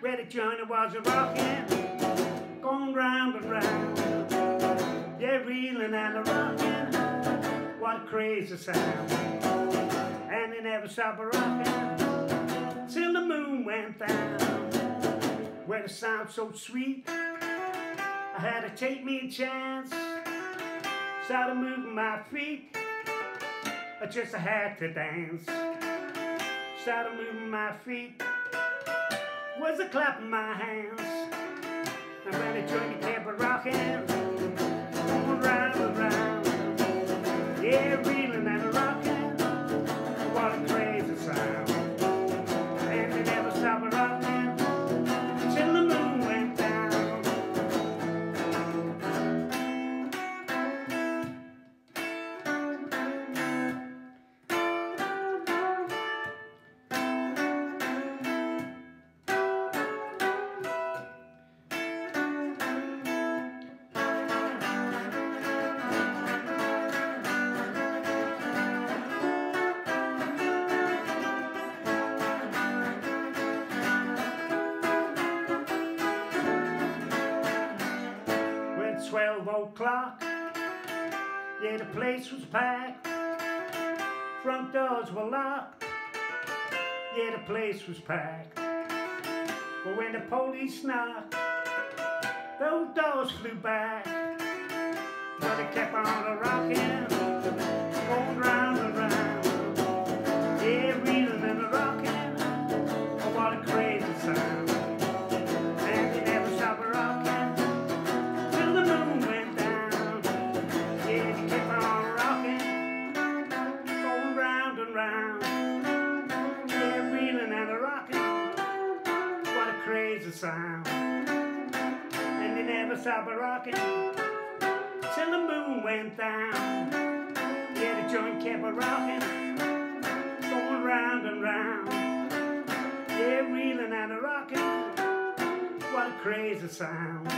Where the joint was a rocking, going round and round. Yeah, reeling and a rocking, what a crazy sound. And they never stopped a rocking till the moon went down. Where the sound so sweet, I had to take me a chance. Started moving my feet, I just had to dance. Started moving my feet, was a clapping my hands. And when the joint kept a rocking, going round and round. Yeah, 12 o'clock, yeah, the place was packed. Front doors were locked, yeah, the place was packed. But when the police knocked, those doors flew back. But it kept on rocking, going crazy sound. And they never stopped a rocking till the moon went down. Yeah, the joint kept a rocking, going round and round. Yeah, reeling and a rocking, what a crazy sound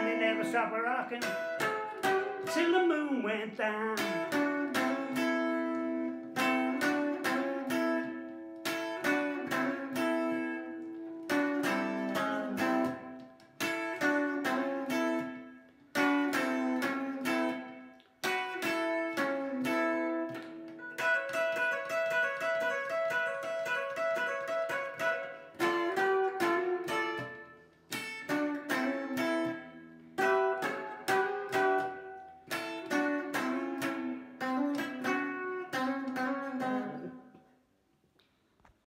and they never stopped a rocking till the moon went down.